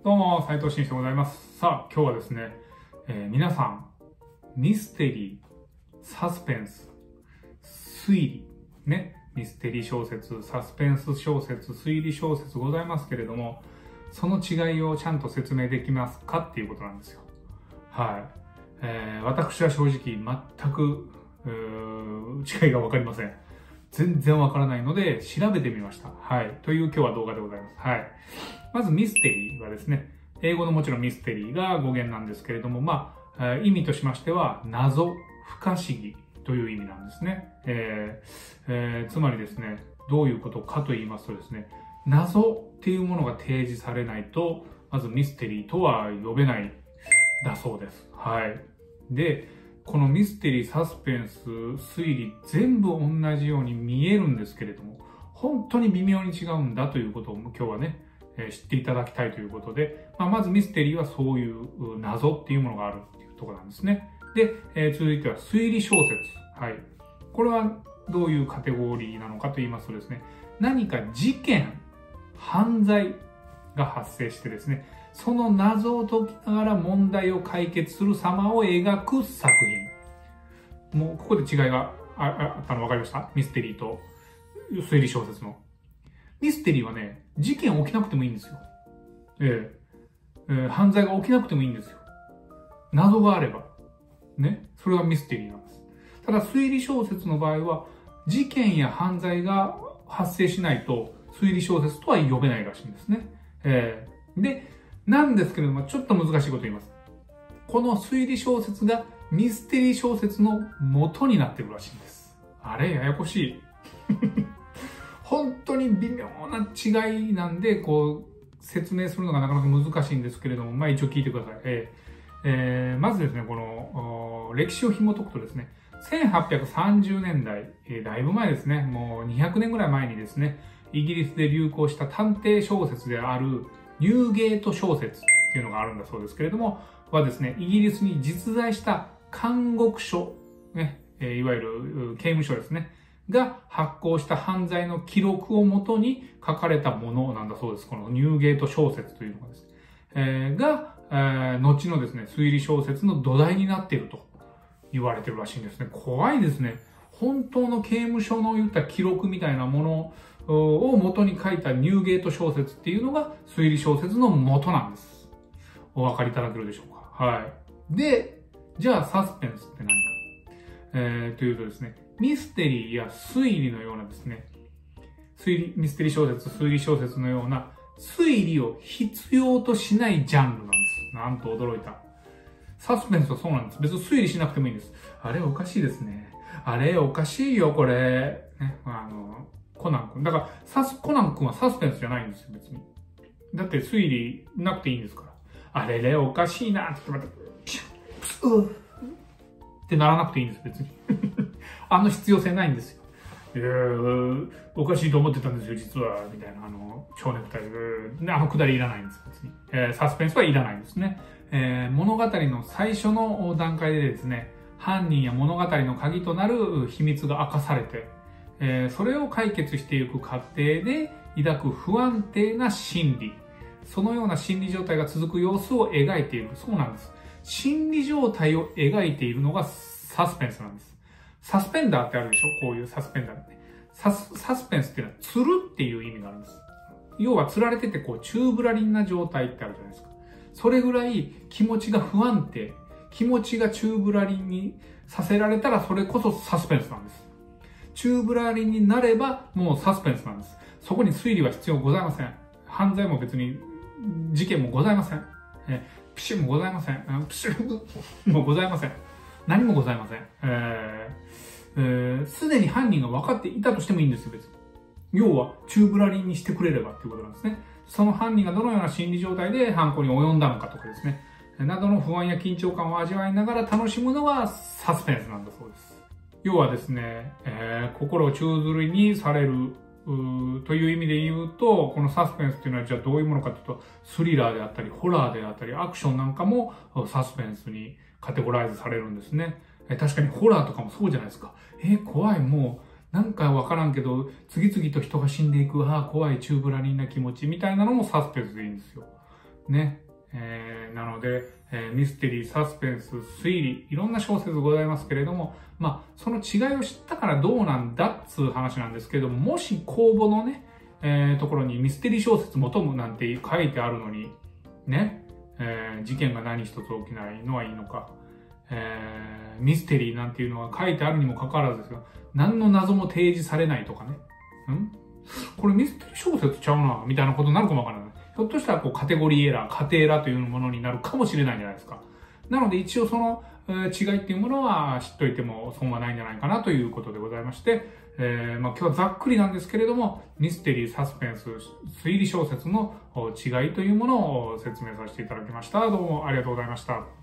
どうも、斉藤慎でございます。さあ、今日はですね、えー、皆さん、ミステリー、サスペンス、推理、ね、ミステリー小説、サスペンス小説、推理小説ございますけれども、その違いをちゃんと説明できますかっていうことなんですよ。はい。えー、私は正直全く、違いがわかりません。全然わからないので調べてみました。はい。という今日は動画でございます。はい。まずミステリーはですね、英語のもちろんミステリーが語源なんですけれども、まあ、意味としましては、謎、不可思議という意味なんですね。えーえー、つまりですね、どういうことかと言いますとですね、謎っていうものが提示されないと、まずミステリーとは呼べないだそうです。はい。で、このミステリー、サスペンス、推理、全部同じように見えるんですけれども、本当に微妙に違うんだということを今日はね、えー、知っていただきたいということで、まあ、まずミステリーはそういう謎っていうものがあるっていうところなんですね。で、えー、続いては推理小説。はい。これはどういうカテゴリーなのかと言いますとですね、何か事件、犯罪が発生してですね、その謎を解きながら問題を解決する様を描く作品。もうここで違いがあったの分かりました？ミステリーと推理小説の。ミステリーはね、事件起きなくてもいいんですよ。えええー、犯罪が起きなくてもいいんですよ。謎があれば。ね？それがミステリーなんです。ただ推理小説の場合は、事件や犯罪が発生しないと推理小説とは呼べないらしいんですね。えー、で、なんですけれども、ちょっと難しいこと言います。この推理小説がミステリー小説の元になってるらしいんです。あれ、ややこしい。本当に微妙な違いなんで、こう、説明するのがなかなか難しいんですけれども、まあ一応聞いてください。えーえー、まずですね、この、歴史を紐解くとですね、1830年代、えー、だいぶ前ですね、もう200年ぐらい前にですね、イギリスで流行した探偵小説であるニューゲート小説っていうのがあるんだそうですけれども、はですね、イギリスに実在した監獄書、ね、えいわゆる刑務所ですね、が発行した犯罪の記録をもとに書かれたものなんだそうです。このニューゲート小説というのがですね。えー、が、えー、後のですね、推理小説の土台になっていると言われてるらしいんですね。怖いですね。本当の刑務所の言った記録みたいなものを元に書いたニューゲート小説っていうのが推理小説の元なんです。お分かりいただけるでしょうか？はい。で、じゃあサスペンスって何か。えー、というとですね、ミステリーや推理のようなですね、推理、ミステリー小説、推理小説のような推理を必要としないジャンルなんです。なんと驚いた。サスペンスはそうなんです。別に推理しなくてもいいんです。あれおかしいですね。あれおかしいよ、これ。ね、あの、コナン君。だから、サス、コナン君はサスペンスじゃないんですよ、別に。だって推理なくていいんですから。あれれ、おかしいなって言ってまた、ピシュッ、プスーってならなくていいんです、別に。あの必要性ないんですよ。いやおかしいと思ってたんですよ、実は、みたいな、あの、蝶ネクタイ、あのくだりいらないんです、別に。えー、サスペンスはいらないんですね。えー、物語の最初の段階でですね、犯人や物語の鍵となる秘密が明かされて、え、それを解決していく過程で抱く不安定な心理、そのような心理状態が続く様子を描いている。そうなんです。心理状態を描いているのがサスペンスなんです。サスペンダーってあるでしょ？こういうサスペンダーって。サスサスペンスっていうのは、釣るっていう意味があるんです。要は釣られてて、こう、チューブラリンな状態ってあるじゃないですか。それぐらい気持ちが不安定、気持ちがチューブラリンにさせられたら、それこそサスペンスなんです。チューブラリンになれば、もうサスペンスなんです。そこに推理は必要ございません。犯罪も別に、事件もございません。えピシュもございません。ピシュもございません。何もございません。えー、す、えー、で、に犯人が分かっていたとしてもいいんですよ、別に。要は、チューブラリンにしてくれればっていうことなんですね。その犯人がどのような心理状態で犯行に及んだのかとかですね。などの不安や緊張感を味わいながら楽しむのがサスペンスなんだそうです。要はですね、えー、心を宙づりにされるという意味で言うと、このサスペンスっていうのはじゃあどういうものかというと、スリラーであったり、ホラーであったり、アクションなんかもサスペンスにカテゴライズされるんですね。え確かにホラーとかもそうじゃないですか。えー、怖い、もう、なんかわからんけど、次々と人が死んでいく、ああ、怖い、チューブラリンな気持ちみたいなのもサスペンスでいいんですよ。ね。えー、なので、えー、ミステリー、サスペンス、推理、いろんな小説ございますけれども、まあ、その違いを知ったからどうなんだっつう話なんですけども、もし公募のね、えー、ところにミステリー小説求むなんて書いてあるのに、ね、えー、事件が何一つ起きないのはいいのか、えー、ミステリーなんていうのが書いてあるにもかかわらずですよ、何の謎も提示されないとかね、ん？これミステリー小説ちゃうな、みたいなことになるかもわからない。ひょっとしたらこうカテゴリーエラー、家庭エラーというものになるかもしれないじゃないですか。なので一応その違いっていうものは知っといても損はないんじゃないかなということでございまして、えー、まあ今日はざっくりなんですけれども、ミステリー、サスペンス、推理小説の違いというものを説明させていただきました。どうもありがとうございました。